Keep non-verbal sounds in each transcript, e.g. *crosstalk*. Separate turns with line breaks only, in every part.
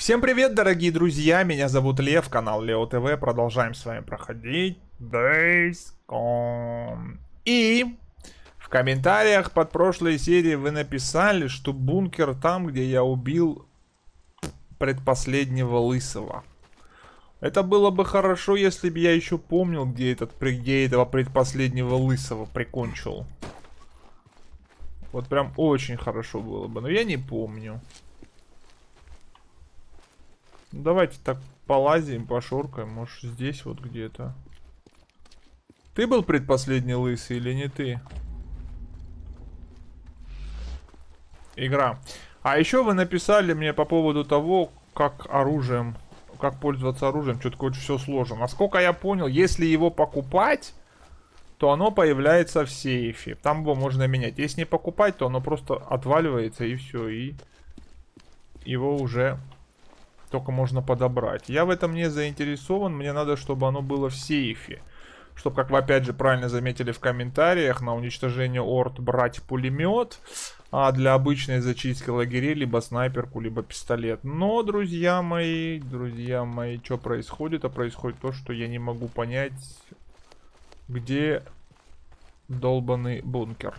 Всем привет, дорогие друзья, меня зовут Лев, канал Лео ТВ, продолжаем с вами проходить Days Gone. И в комментариях под прошлой серией вы написали, что бункер там, где я убил предпоследнего лысого. Это было бы хорошо, если бы я еще помнил, где, этот, где этого предпоследнего лысого прикончил. Вот прям очень хорошо было бы, но я не помню. Давайте так полазим, пошоркаем. Может здесь вот где-то. Ты был предпоследний лысый или не ты? Игра. А еще вы написали мне по поводу того, как оружием, как пользоваться оружием. Что-то все сложно. Насколько я понял, если его покупать, то оно появляется в сейфе. Там его можно менять. Если не покупать, то оно просто отваливается и все. И его уже только можно подобрать. Я в этом не заинтересован, мне надо, чтобы оно было в сейфе. Чтобы, как вы опять же правильно заметили в комментариях, на уничтожение орд брать пулемет, а для обычной зачистки лагерей либо снайперку, либо пистолет. Но, друзья мои, друзья мои, что происходит? А происходит то, что я не могу понять, где долбанный бункер.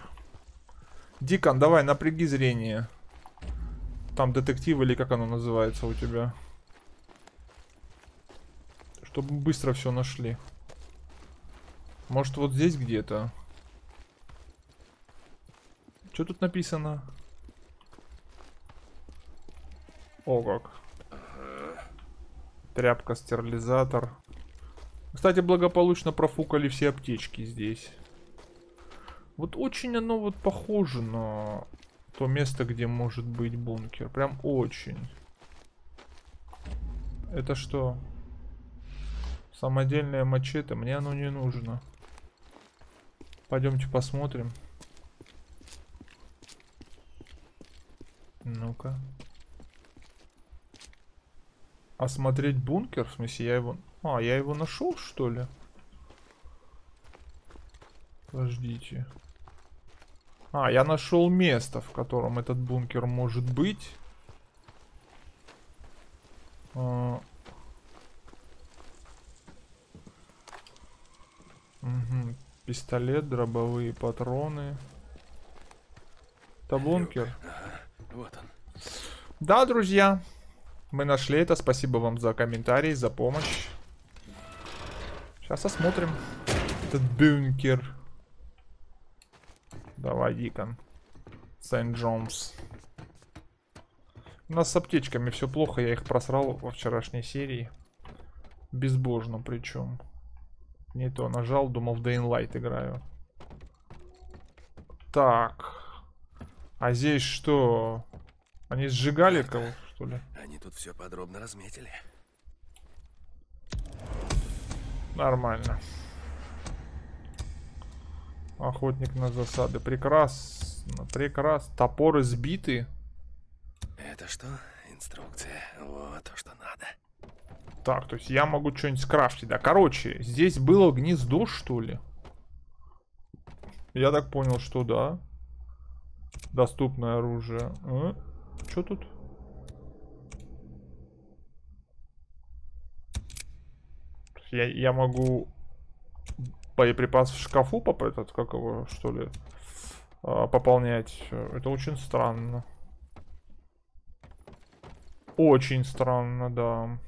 Дикон, давай, напряги зрение. Там детектив или как оно называется у тебя? Чтобы быстро все нашли. Может вот здесь где-то? Что тут написано? О как. Тряпка, стерилизатор. Кстати, благополучно профукали все аптечки здесь. Вот очень оно вот похоже на то место, где может быть бункер. Прям очень. Это что? Самодельное мачете. Мне оно не нужно. Пойдемте посмотрим. Ну-ка. Осмотреть бункер? В смысле, я его... А, я его нашел, что ли? Подождите. А, я нашел место, в котором этот бункер может быть. А... Угу. Пистолет, дробовые патроны. Это бункер. Вот он. Да, друзья. Мы нашли это. Спасибо вам за комментарий, за помощь. Сейчас осмотрим этот бункер. Давай, Дикон. Сент-Джонс. У нас с аптечками все плохо, я их просрал во вчерашней серии. Безбожно причем. Не то нажал, думал в Light играю. Так. А здесь что? Они сжигали кого, что ли?
Они тут все подробно разметили.
Нормально. Охотник на засады. Прекрасно, прекрасно. Топоры сбиты.
Это что? Инструкция. Вот то, что.
Так, то есть я могу что-нибудь скрафтить, да? Короче, здесь было гнездо, что ли? Я так понял, что да. Доступное оружие. А? Что тут? Я, я могу боеприпас в шкафу, этот, как его, что ли, а, пополнять. Это очень странно. Очень странно, да.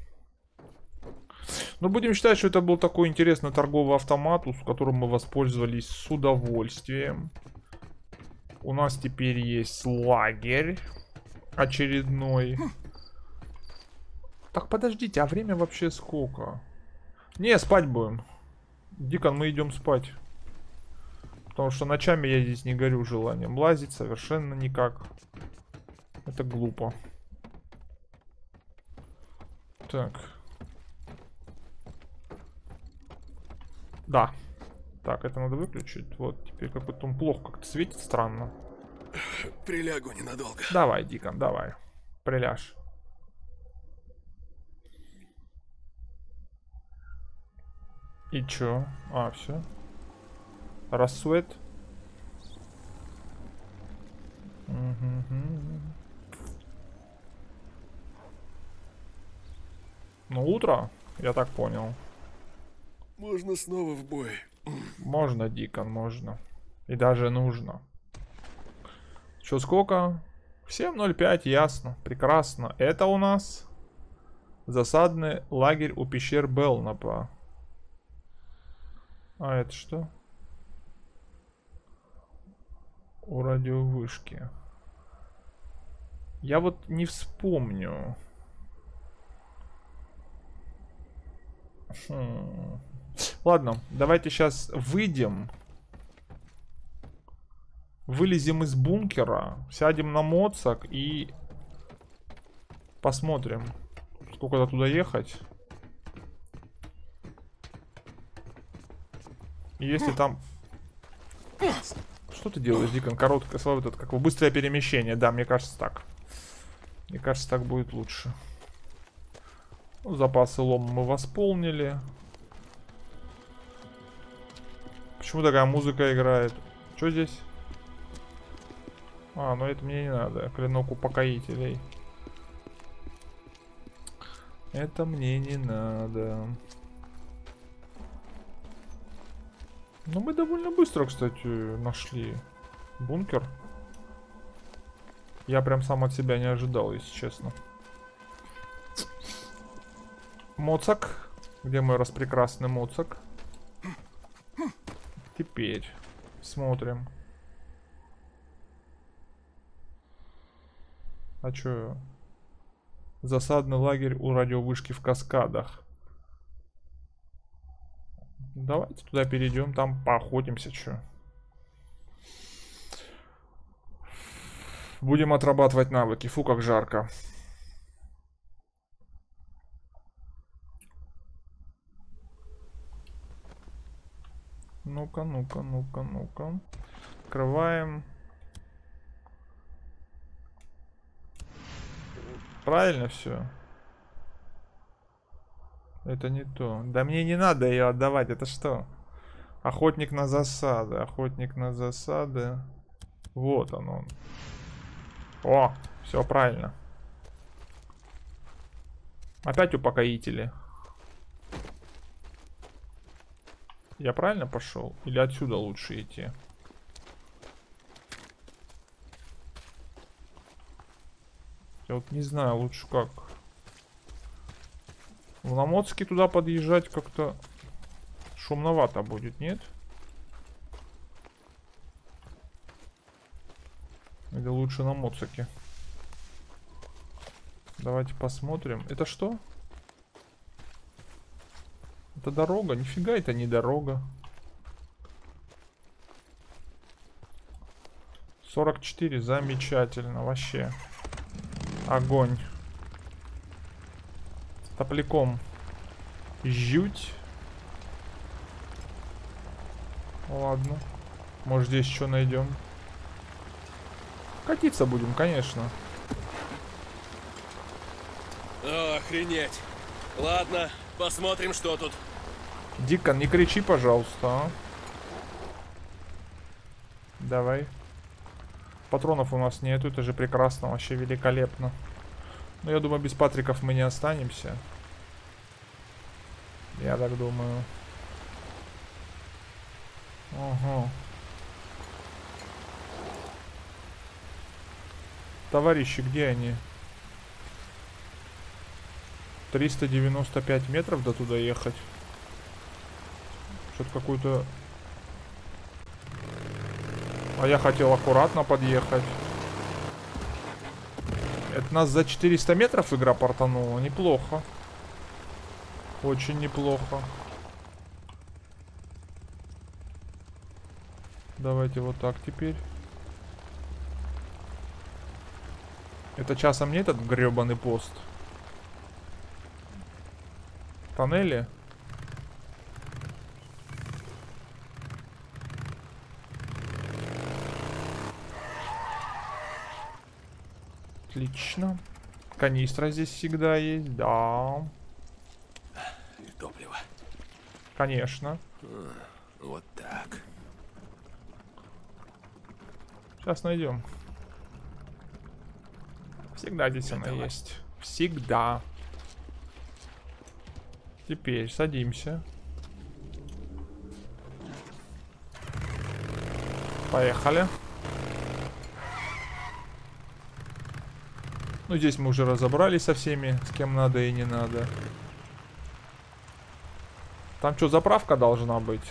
Но будем считать, что это был такой интересный торговый автомат, с которым мы воспользовались с удовольствием. У нас теперь есть лагерь очередной. Так, подождите, а время вообще сколько? Не, спать будем. Дикон, мы идем спать. Потому что ночами я здесь не горю желанием лазить совершенно никак. Это глупо. Так. Да. Так, это надо выключить. Вот, теперь как-то он плохо как-то светит странно.
Прилягу ненадолго.
Давай, Дикон, давай. Приляжь. И чё? А, все. Рассвет. Ну, утро, я так понял.
Можно снова в бой.
Можно, Дикон, можно. И даже нужно. Чё, сколько? 7.05, ясно. Прекрасно. Это у нас засадный лагерь у пещер Белнапа. А это что? У радиовышки. Я вот не вспомню. Хм. Ладно, давайте сейчас выйдем. Вылезем из бункера, сядем на моцак и посмотрим, сколько туда ехать. Если там... Что ты делаешь, Дикон? Короткое слово, это как бы быстрое перемещение. Да, мне кажется так. Мне кажется, так будет лучше. Ну, запасы лома мы восполнили. Почему такая музыка играет? Что здесь? А, ну это мне не надо. Клинок упокоителей. Это мне не надо. Ну, мы довольно быстро, кстати, нашли бункер. Я прям сам от себя не ожидал, если честно. Моцак. Где мой распрекрасный моцак? Теперь смотрим. А чё? Засадный лагерь у радиовышки в каскадах. Давайте туда перейдем, там поохотимся, чё. Будем отрабатывать навыки. Фу, как жарко. Ну-ка, ну-ка, ну-ка, ну-ка. Открываем. Правильно все. Это не то. Да мне не надо ее отдавать. Это что? Охотник на засады. Охотник на засады. Вот он он. О, все правильно. Опять упокоители. Я правильно пошел? Или отсюда лучше идти? Я вот не знаю лучше как. В Ломотске туда подъезжать как-то шумновато будет, нет? Или лучше на Моцаке? Давайте посмотрим. Это что? Это дорога? Нифига это не дорога. 44, замечательно, вообще. Огонь. Топляком. Жуть. Ладно. Может здесь что найдем. Катиться будем, конечно.
Охренеть. Ладно, посмотрим, что тут.
Дикон, не кричи, пожалуйста, а. Давай. Патронов у нас нету, это же прекрасно, вообще великолепно. Но я думаю, без патриков мы не останемся. Я так думаю. Ага. Товарищи, где они? 395 метров до туда ехать. Что-то какую-то... А я хотел аккуратно подъехать. Это нас за 400 метров игра портанула. Неплохо. Очень неплохо. Давайте вот так теперь. Это часом не этот гребаный пост? Тоннели? Отлично. Канистра здесь всегда есть, да.
И топливо.
Конечно.
Вот так.
Сейчас найдем. Всегда здесь она
Давай.
есть. Всегда. Теперь садимся. Поехали. Ну, здесь мы уже разобрались со всеми, с кем надо и не надо. Там что, заправка должна быть?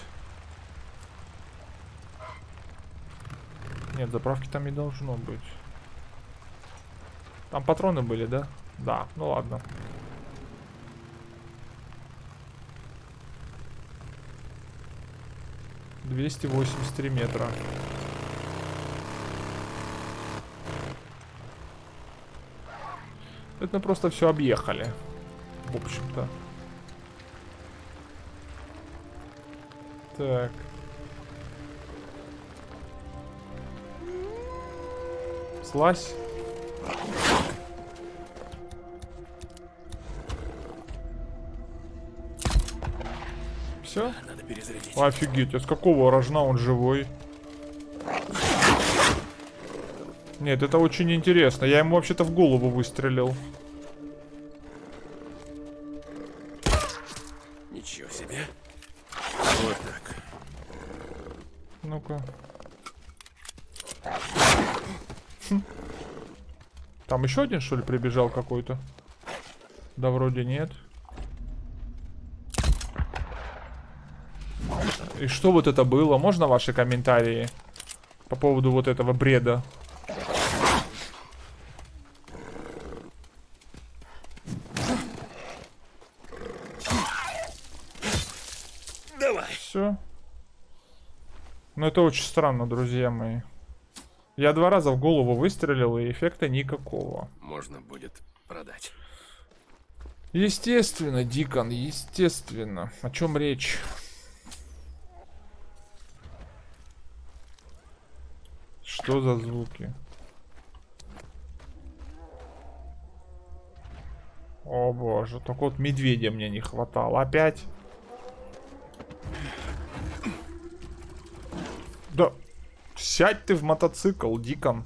Нет, заправки там не должно быть. Там патроны были, да? Да, ну ладно. Двести восемьдесят три метра. Это мы просто все объехали. В общем-то. Так. Слазь. Все?
Надо перезарядить.
Офигеть, а с какого рожна он живой? Нет, это очень интересно. Я ему вообще-то в голову выстрелил.
Ничего себе. Вот так.
Ну-ка. Хм. Там еще один, что ли, прибежал какой-то? Да, вроде нет. И что вот это было? Можно ваши комментарии по поводу вот этого бреда?
Давай.
Все. Ну это очень странно, друзья мои. Я два раза в голову выстрелил, и эффекта никакого.
Можно будет продать.
Естественно, Дикон, естественно. О чем речь? Что за звуки? О боже, только вот медведя мне не хватало. Опять? Сядь ты в мотоцикл, Дикон.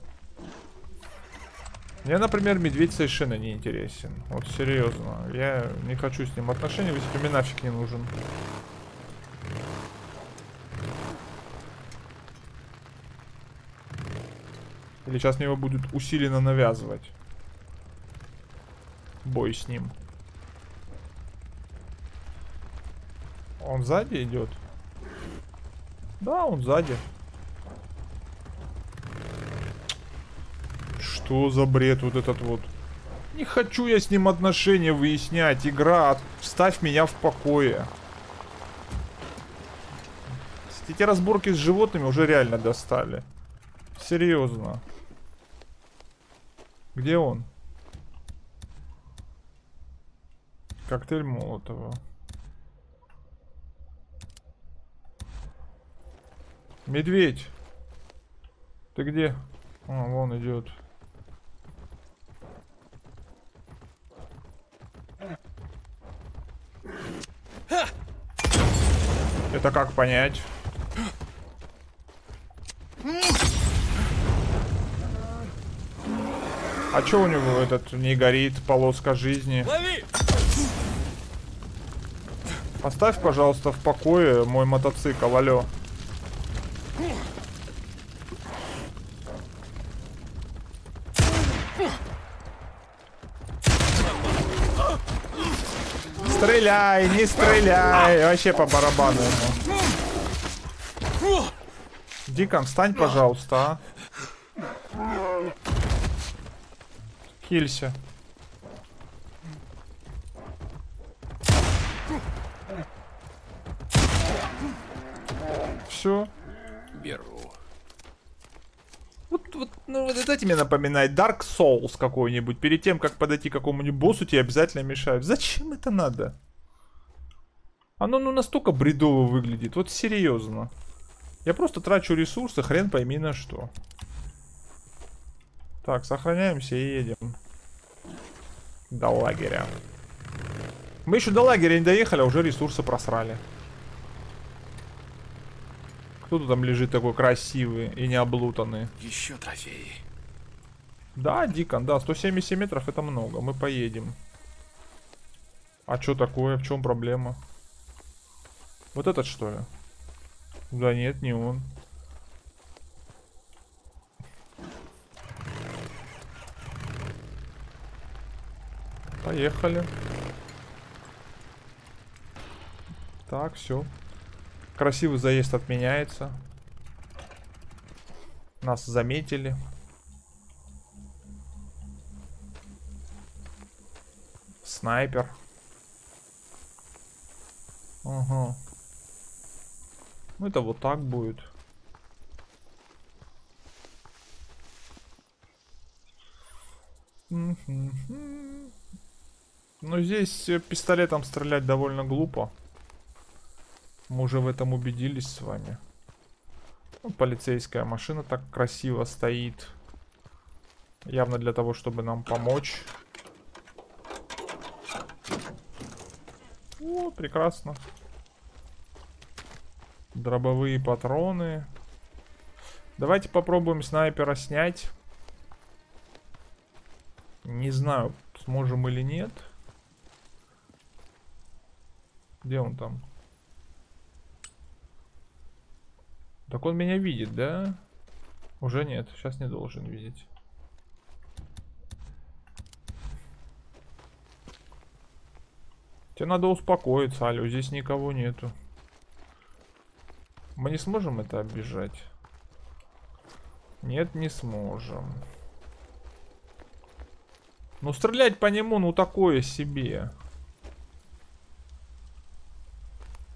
Мне, например, медведь совершенно не интересен. Вот серьезно. Я не хочу с ним отношений, ведь мне нафиг не нужен. Или сейчас мне его будут усиленно навязывать. Бой с ним. Он сзади идет? Да, он сзади. Что за бред вот этот вот? Не хочу я с ним отношения выяснять. Игра, ставь меня в покое. Эти разборки с животными уже реально достали. Серьезно. Где он? Коктейль Молотова. Медведь. Ты где? А, вон идет. Это как понять? А чё у него этот не горит полоска жизни?
Лови!
Оставь, пожалуйста, в покое мой мотоцикл, алло. Стреляй, не стреляй. Вообще по барабану ему. Дикон, встань, пожалуйста, а. Хилься. Все.
Беру.
Вот, ну, вот это мне напоминает Dark Souls какой-нибудь. Перед тем, как подойти к какому-нибудь боссу, тебе обязательно мешают. Зачем это надо? Оно ну настолько бредово выглядит. Вот серьезно. Я просто трачу ресурсы, хрен пойми на что. Так, сохраняемся и едем. До лагеря. Мы еще до лагеря не доехали, а уже ресурсы просрали. Кто тут там лежит такой красивый и не облутанный?
Еще трофеи.
Да, Дикон, да, 177 метров это много, мы поедем. А что такое? В чем проблема? Вот этот что ли? Да нет, не он. Поехали. Так, все. Красивый заезд отменяется. Нас заметили. Снайпер. Ага. Ну это вот так будет. Но здесь э, пистолетом стрелять довольно глупо. Мы уже в этом убедились с вами. Ну, полицейская машина так красиво стоит. Явно для того, чтобы нам помочь. О, прекрасно. Дробовые патроны. Давайте попробуем снайпера снять. Не знаю, сможем или нет. Где он там? Так он меня видит, да? Уже нет, сейчас не должен видеть. Тебе надо успокоиться, алло, здесь никого нету. Мы не сможем это обижать? Нет, не сможем. Ну, стрелять по нему, ну, такое себе.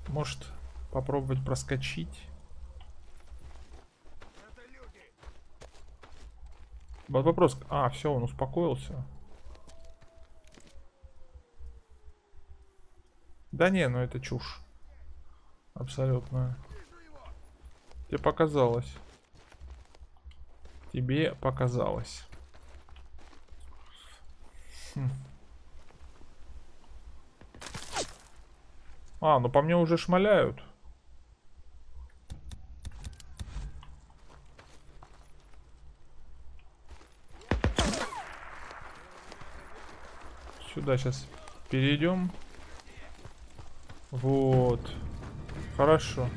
Может, попробовать проскочить? Вопрос. А, все, он успокоился. Да не, ну это чушь. Абсолютно. Тебе показалось. Тебе показалось. Хм. А, ну по мне уже шмаляют. Сюда сейчас перейдем. Вот. Хорошо.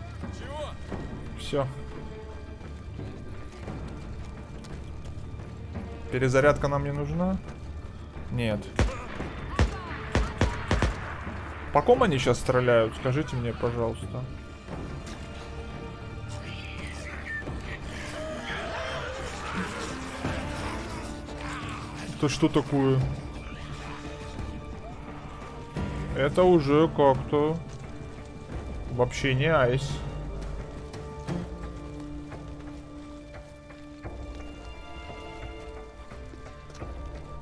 Все. Перезарядка нам не нужна? Нет. По ком они сейчас стреляют? Скажите мне, пожалуйста. Это что такое? Это уже как-то вообще не айс.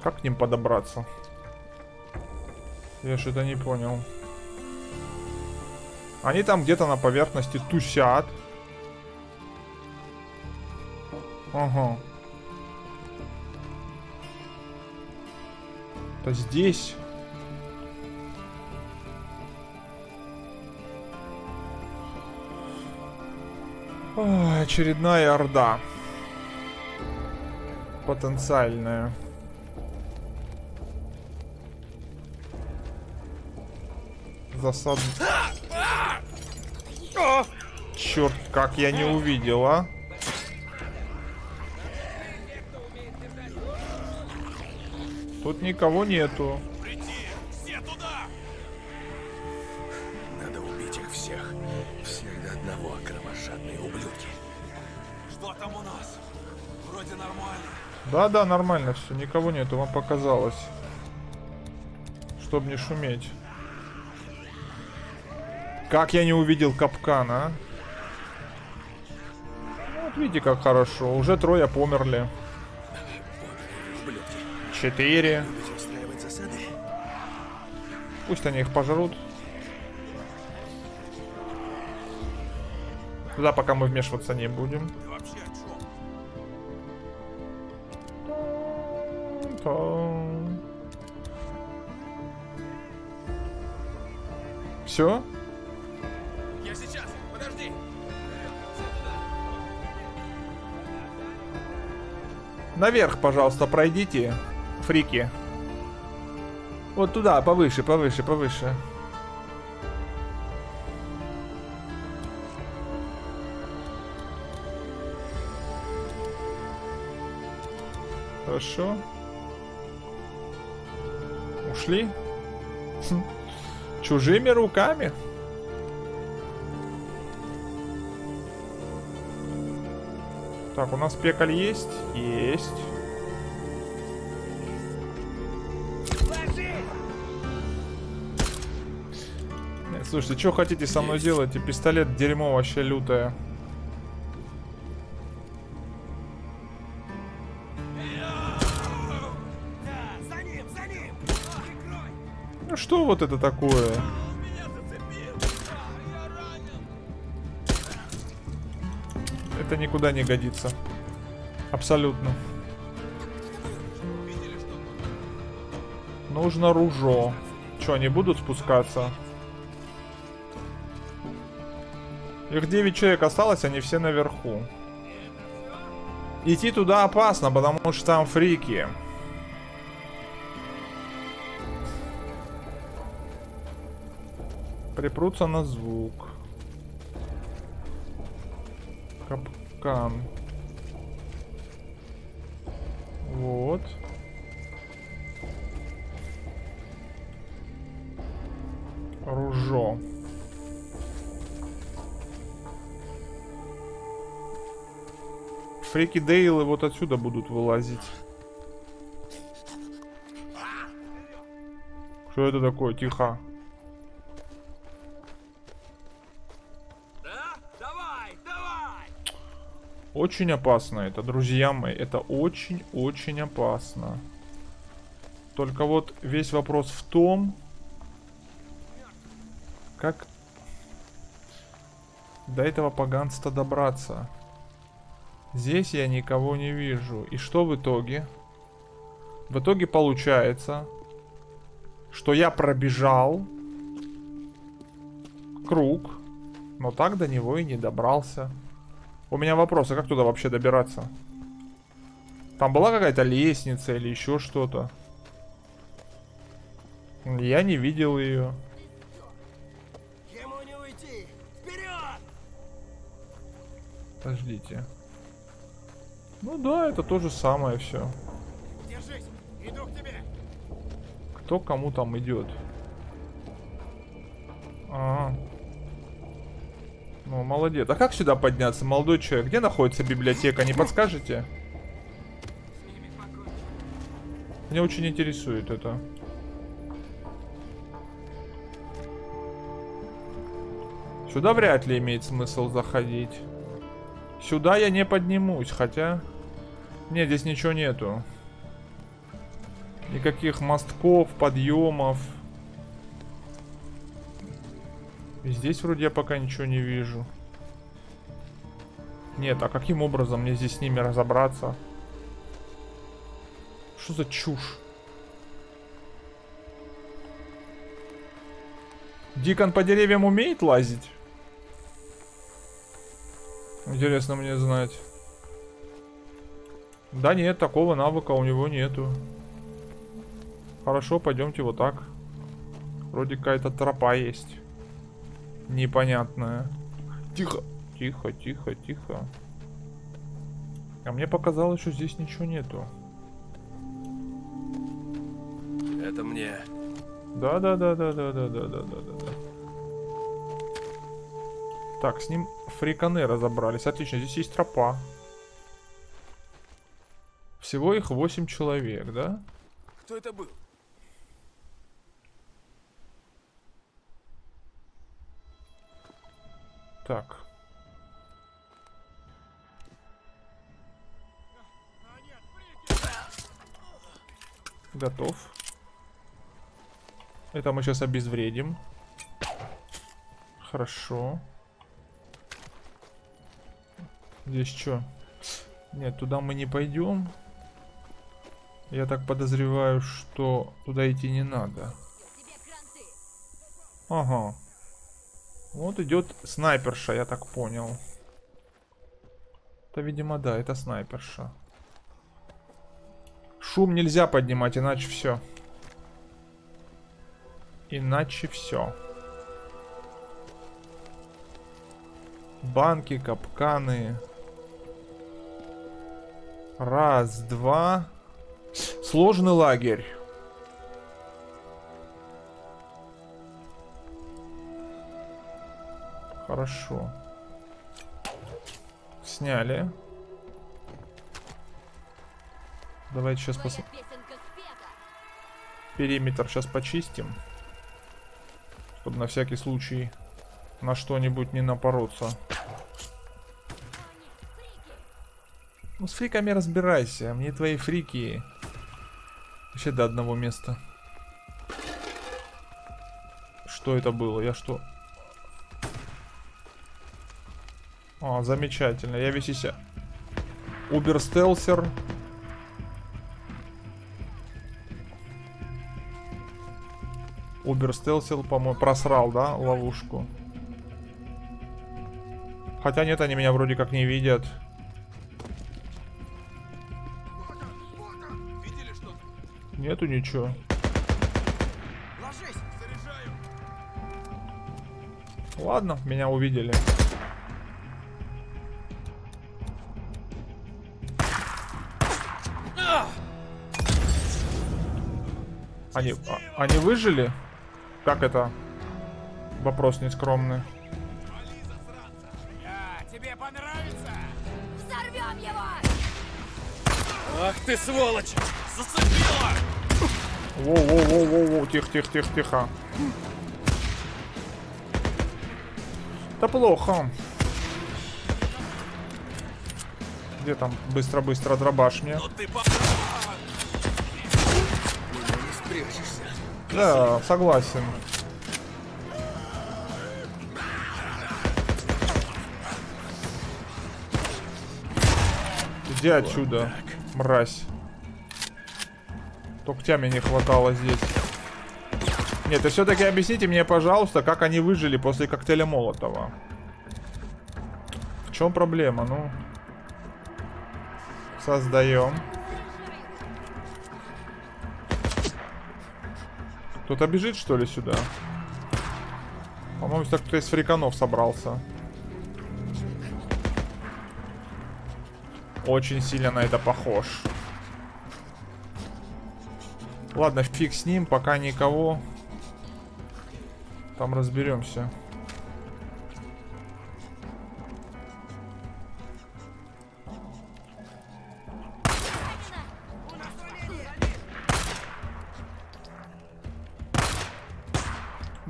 Как к ним подобраться? Я что-то не понял. Они там где-то на поверхности тусят. Ага. Это здесь. Очередная орда. Потенциальная. Засад... Черт, как я не увидел, а? Тут никого нету. Да-да, нормально все, никого нету, вам показалось. Чтоб не шуметь. Как я не увидел капкана, а? Ну, вот видите, как хорошо. Уже трое померли. Четыре. Пусть они их пожрут. Туда пока мы вмешиваться не будем. Наверх, пожалуйста, пройдите, фрики. Вот туда, повыше, повыше, повыше. Хорошо. Ушли? Хм. Чужими руками? Так, у нас пекаль есть? Есть. Нет, слушайте, что хотите со мной делать? И пистолет дерьмо вообще лютое. Ну что вот это такое? Это никуда не годится. Абсолютно. Нужно ружо. Что, они будут спускаться? Их 9 человек осталось, они все наверху. Идти туда опасно, потому что там фрики. Припрутся на звук. Капкан. Вот. Ружо. Фрики Дейлы вот отсюда будут вылазить. Что это такое? Тихо. Очень опасно это, друзья мои. Это очень-очень опасно. Только вот весь вопрос в том, как до этого поганства добраться. Здесь я никого не вижу. И что в итоге? В итоге получается, что я пробежал круг, но так до него и не добрался. У меня вопрос, а как туда вообще добираться? Там была какая-то лестница или еще что-то? Я не видел ее.
Ему не уйти! Вперед!
Подождите. Ну да, это то же самое все.
Держись! Иду к тебе!
Кто кому там идет? Ага. Ну, молодец. А как сюда подняться, молодой человек? Где находится библиотека, не подскажете? Меня очень интересует это. Сюда вряд ли имеет смысл заходить. Сюда я не поднимусь, хотя... Нет, здесь ничего нету. Никаких мостков, подъемов. И здесь вроде я пока ничего не вижу. Нет, а каким образом мне здесь с ними разобраться? Что за чушь? Дикон по деревьям умеет лазить? Интересно мне знать. Да нет, такого навыка у него нету. Хорошо, пойдемте вот так. Вроде какая-то тропа есть. Непонятная. Тихо. Тихо, тихо, тихо. А мне показалось, что здесь ничего нету.
Это мне.
Да, да, да, да, да, да, да, да, да, да. Так, с ним фриканы разобрались. Отлично, здесь есть тропа. Всего их 8 человек, да?
Кто это был?
Так. Готов. Это мы сейчас обезвредим. Хорошо. Здесь что? Нет, туда мы не пойдем. Я так подозреваю, что туда идти не надо. Ага. Вот идет снайперша, я так понял. Это, видимо, да, это снайперша. Шум нельзя поднимать, иначе все. Иначе все. Банки, капканы. Раз, два. Сложный лагерь. Хорошо. Сняли. Давайте сейчас пос... Периметр сейчас почистим. Чтобы на всякий случай на что-нибудь не напороться. Ну, с фриками разбирайся. Мне твои фрики вообще до одного места. Что это было? Я что? А, замечательно. Я весь из Убер стелсер. Убер стелсил, по-моему, просрал, да, ловушку. Хотя нет, они меня вроде как не видят. Нету ничего. Ладно, меня увидели. Они, а- они выжили? Как это? Вопрос нескромный.
Тебе понравится?
Взорвем его!
Ах ты сволочь! Зацепила!
Воу-воу-воу-воу, тихо, тихо, тихо, тихо. Да плохо. Где там? Быстро-быстро дробаш мне.
Ну ты.
Да, согласен. Иди отсюда, мразь. Только тебя мне не хватало здесь. Нет, и все-таки объясните мне, пожалуйста, как они выжили после коктейля Молотова. В чем проблема, ну? Создаем. Кто-то бежит, что ли, сюда? По-моему, так кто из фриканов собрался. Очень сильно на это похож. Ладно, фиг с ним, пока никого. Там разберемся.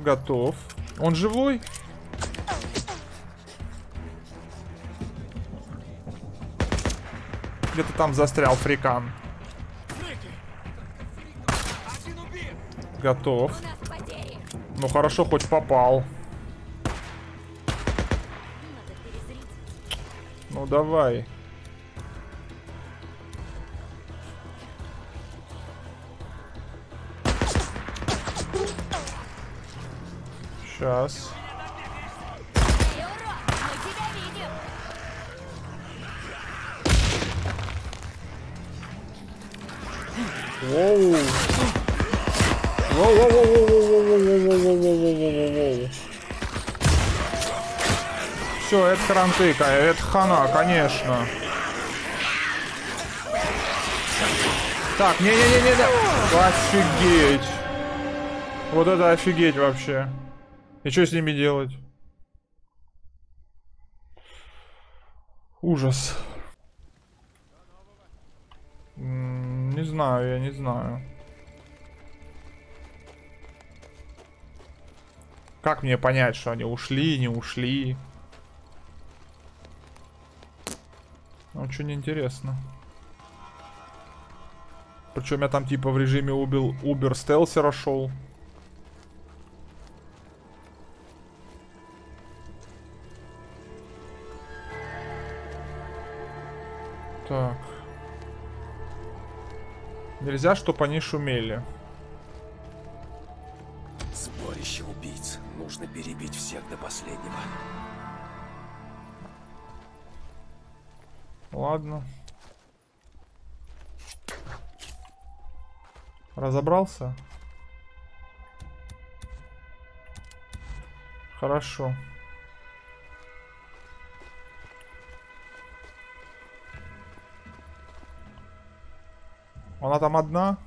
Готов. Он живой? Где-то там застрял фрикан. Готов. Ну хорошо, хоть попал. Ну давай. Сейчас. Воу. Все, это карантыка, это хана, конечно. Так, не-не-не-не-не. Офигеть. Вот это офигеть вообще. И что с ними делать? Ужас. Не знаю, я не знаю. Как мне понять, что они ушли, не ушли? Очень интересно. Причем я там типа в режиме убил Убер стелсера шел. Так. Нельзя, чтобы они шумели.
Сборище убийц. Нужно перебить всех до последнего.
Ладно. Разобрался? Хорошо. Она там одна?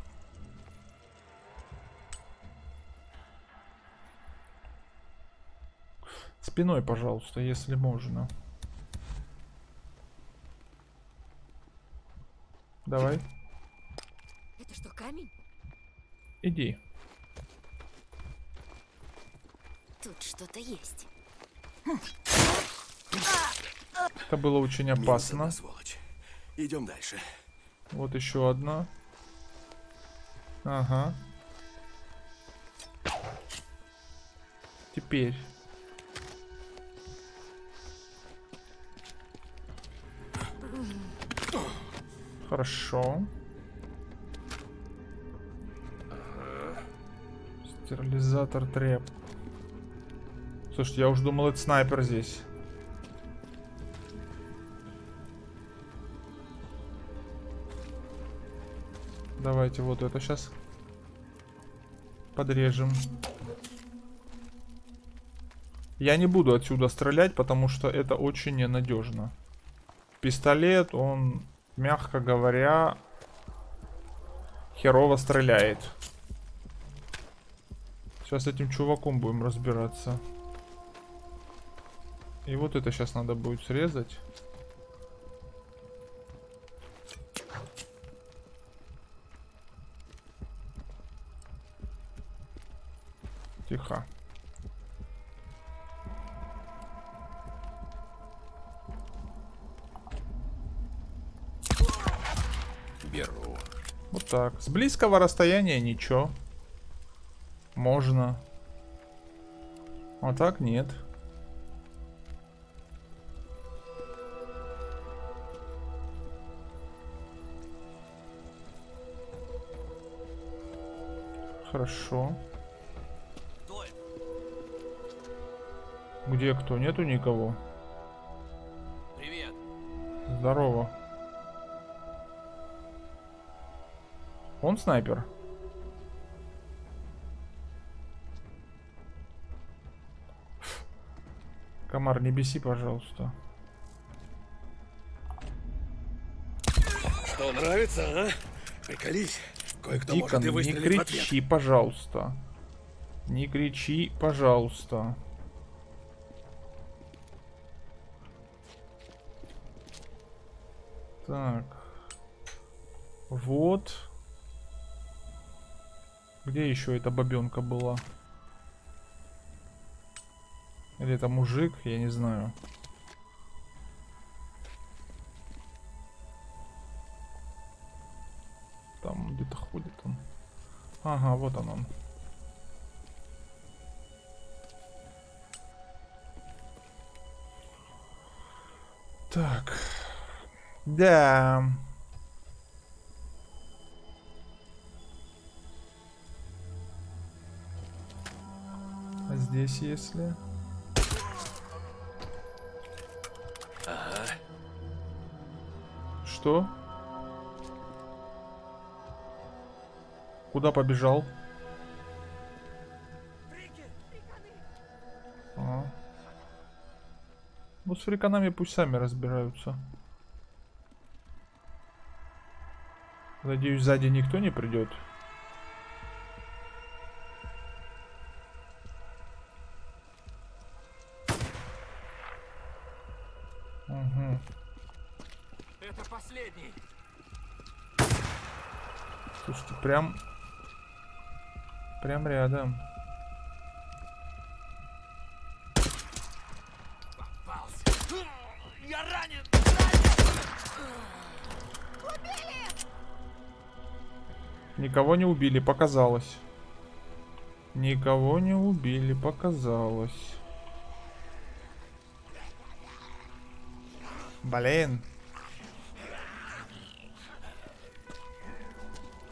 Спиной, пожалуйста, если можно. Давай,
Это что, камень?
иди.
Тут что-то есть.
Это было очень опасно.
Идем дальше.
Вот еще одна. Ага. Теперь. Хорошо. Стерилизатор треп. Слушайте, я уже думал, это снайпер здесь. Давайте вот это сейчас подрежем. Я не буду отсюда стрелять, потому что это очень ненадежно. Пистолет, он, мягко говоря, херово стреляет. Сейчас этим чуваком будем разбираться. И вот это сейчас надо будет срезать. Тихо.
Беру.
Вот так. С близкого расстояния ничего. Можно. А так нет. Хорошо. Где кто? Нету никого.
Привет.
Здорово. Он снайпер? Комар, не беси, пожалуйста.
Что, нравится, а? Приколись. Кое-кто
Дикон,
может и
не кричи, пожалуйста. Не кричи, пожалуйста. Так. Вот. Где еще эта бабенка была? Или это мужик? Я не знаю. Там где-то ходит он. Ага, вот он он. Так. Да. А здесь если... Что? Куда побежал? А. Ну, с фриканами пусть сами разбираются. Надеюсь, сзади никто не придет. Угу.
Это последний.
Слушайте, прям... Прям рядом.
Попался. Я ранен.
Никого не убили, показалось. Никого не убили, показалось. Блин.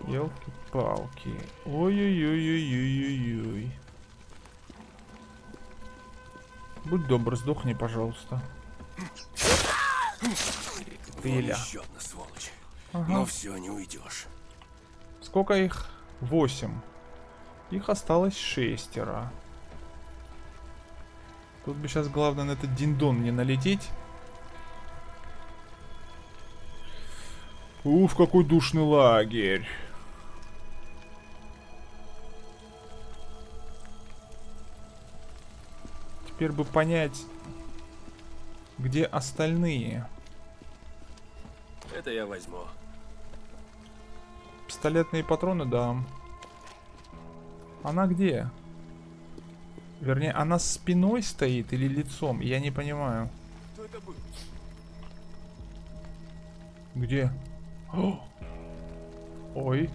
Елки-палки. Ой-ой-ой-ой-ой-ой-ой. Будь добр, сдохни, пожалуйста. Пыля.
еще одна сволочь.
Ага.
Но все, не уйдешь.
Сколько их? Восемь. Их осталось шестеро. Тут бы сейчас главное на этот диндон не налететь. Уф, какой душный лагерь. Теперь бы понять, где остальные.
Это я возьму.
Пистолетные патроны дам. Она где? Вернее, она спиной стоит или лицом? Я не понимаю.
Кто это был?
Где? О! *gasps* Ой.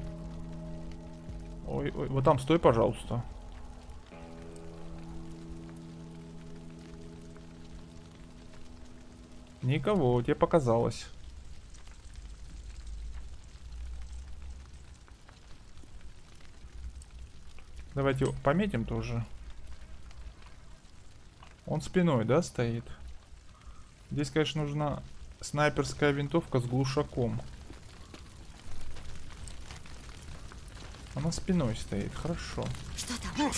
Ой, ой. Вот там стой, пожалуйста. Никого, тебе показалось. Давайте его пометим тоже. Он спиной, да, стоит? Здесь, конечно, нужна снайперская винтовка с глушаком. Она спиной стоит, хорошо.
Что там?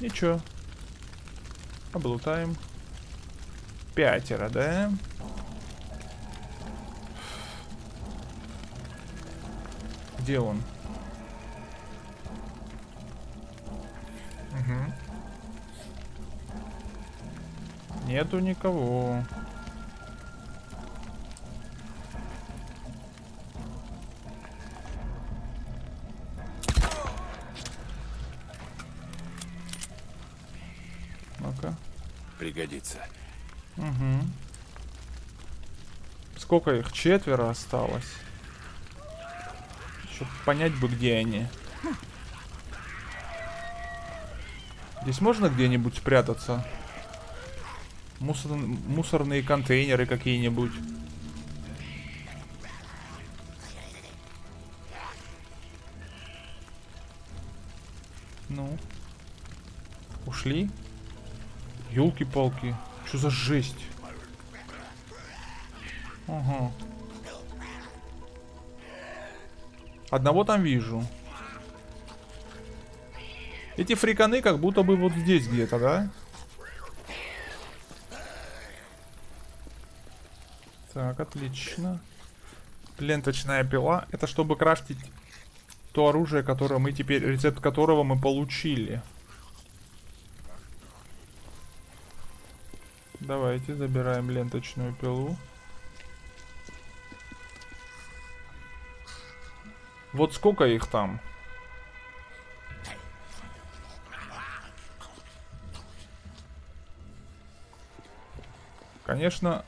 Ничего. Облутаем. Пятеро, да? Где он? Нету никого. Ну-ка.
Пригодится.
Угу. Сколько их? Четверо осталось. Чтоб понять бы, где они. Здесь можно где-нибудь спрятаться? Мусор... Мусорные контейнеры какие-нибудь. Ну. Ушли? Ёлки-палки. Что за жесть? Ага. Одного там вижу. Эти фриканы как будто бы вот здесь где-то, да? Так, отлично. Ленточная пила. Это чтобы крафтить то оружие, которое мы теперь, рецепт которого мы получили. Давайте забираем ленточную пилу. Вот сколько их там? Конечно,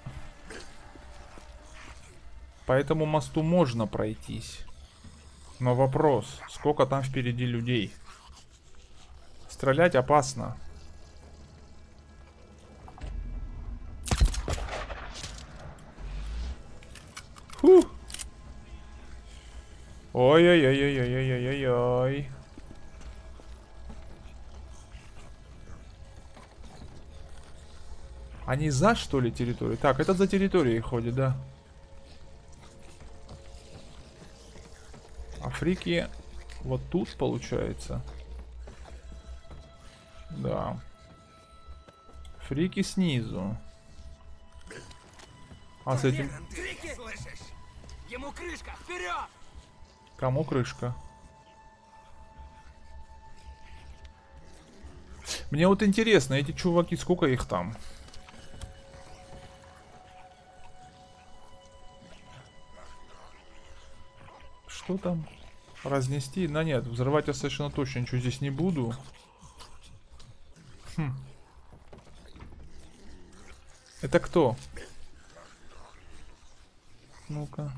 по этому мосту можно пройтись. Но вопрос, сколько там впереди людей? Стрелять опасно. Фу. Ой-ой-ой-ой-ой-ой-ой-ой. Они за, что ли, территорию? Так, этот за территорией ходит, да. Африки вот тут, получается. Да. Фрики снизу. А с этим...
Ему крышка! Вперед!
Кому крышка? Мне вот интересно, эти чуваки, сколько их там? Что там? Разнести? Да нет, взрывать я совершенно точно ничего здесь не буду. Хм. Это кто? Ну-ка.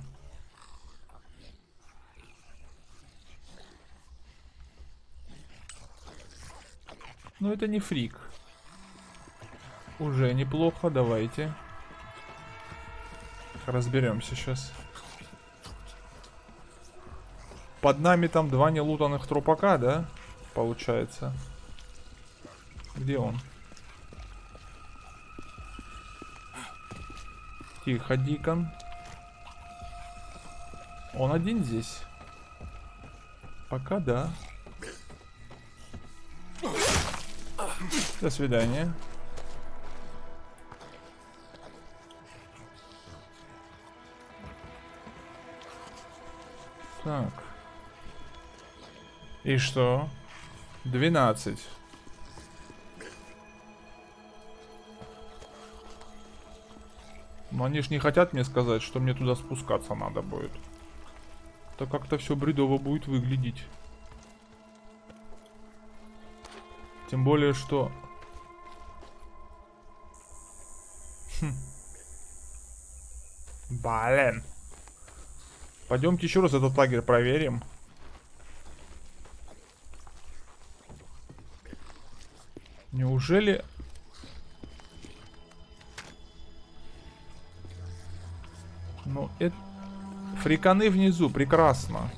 Ну это не фрик. Уже неплохо, давайте. Разберемся сейчас. Под нами там два нелутанных трупака, да? Получается. Где он? Тихо, Дикон. Он один здесь? До свидания. Так. И что? 12. Но они ж не хотят мне сказать, что мне туда спускаться надо будет. То как-то все бредово будет выглядеть. Тем более, что... Хм. Блин. Пойдемте еще раз этот лагерь проверим. Неужели... Ну, это... Фриканы внизу, прекрасно.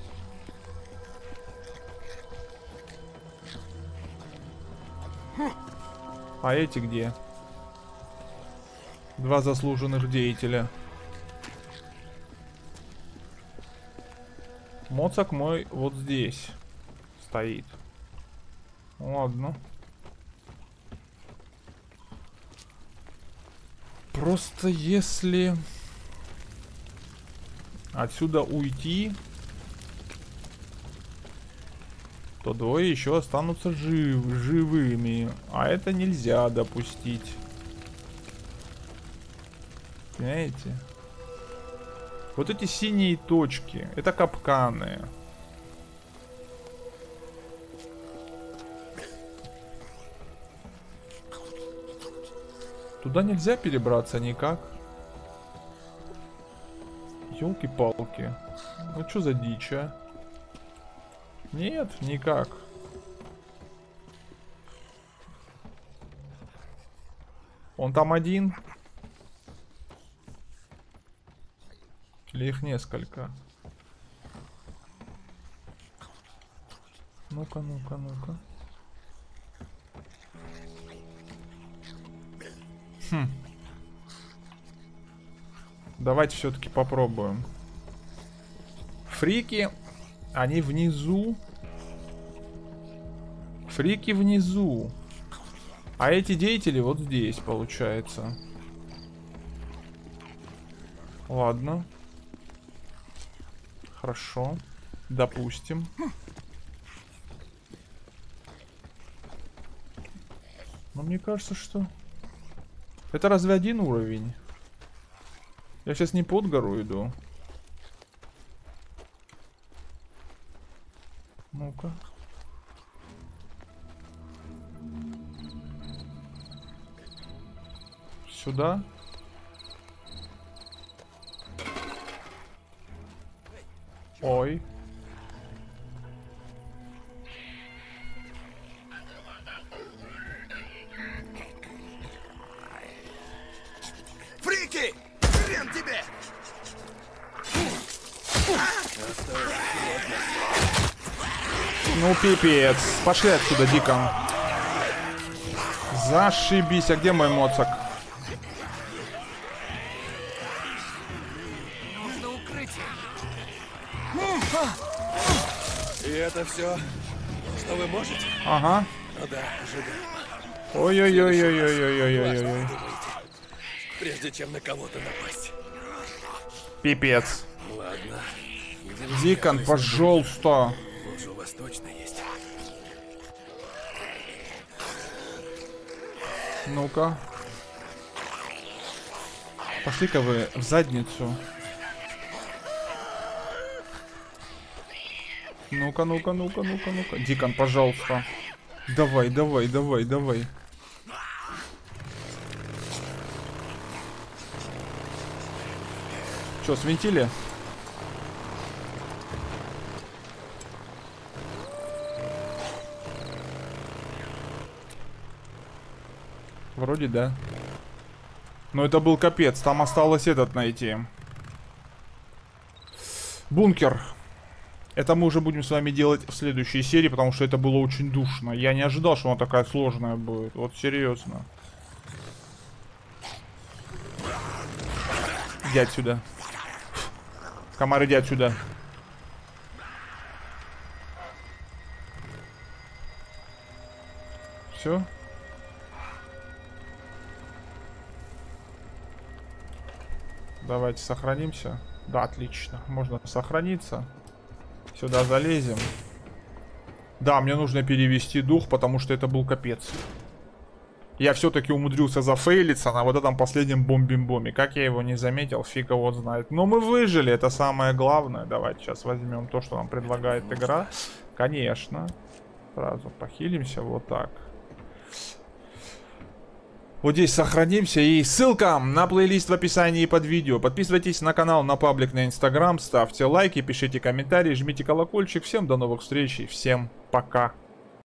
А эти где? Два заслуженных деятеля. Моцак мой вот здесь стоит. Ладно. Просто если отсюда уйти, то двое еще останутся жив, живыми. А это нельзя допустить. Понимаете? Вот эти синие точки, это капканы. Туда нельзя перебраться никак. Елки-палки. Ну что за дичь, а? Нет, никак. Он там один? Или их несколько? Ну-ка, ну-ка, ну-ка. Давайте все-таки попробуем. Фрики, они внизу. Фрики внизу. А эти деятели вот здесь, получается. Ладно. Хорошо. Допустим. Но мне кажется, что... Это разве один уровень? Я сейчас не под гору иду. Ну-ка. Сюда. Ой. Ну, пипец. Пошли отсюда, Дикон. Зашибись. А где мой моцак?
Нужно укрытие.
И это все, что вы можете?
Ага.
Ну да, ожидаемо.
Ой-ой-ой-ой-ой-ой-ой-ой-ой.
Прежде чем на кого-то напасть.
Пипец.
Ладно.
Дикон, пожалуйста. Ну-ка. Пошли-ка вы в задницу. Ну-ка, ну-ка, ну-ка, ну-ка, ну-ка. Дикон, пожалуйста. Давай, давай, давай, давай. Че, свинтили? Вроде да. Но это был капец, там осталось этот найти. Бункер. Это мы уже будем с вами делать в следующей серии, потому что это было очень душно. Я не ожидал, что она такая сложная будет. Вот серьезно. Иди отсюда. Комар, иди отсюда. Все? Давайте сохранимся. Да, отлично. Можно сохраниться. Сюда залезем. Да, мне нужно перевести дух, потому что это был капец. Я все-таки умудрился зафейлиться на вот этом последнем бомбим-боме. Как я его не заметил, фиг его знает. Но мы выжили, это самое главное. Давайте сейчас возьмем то, что нам предлагает игра. Конечно. Сразу похилимся вот так. Вот здесь сохранимся и ссылка на плейлист в описании под видео. Подписывайтесь на канал, на паблик, на инстаграм, ставьте лайки, пишите комментарии, жмите колокольчик. Всем до новых встреч и всем пока.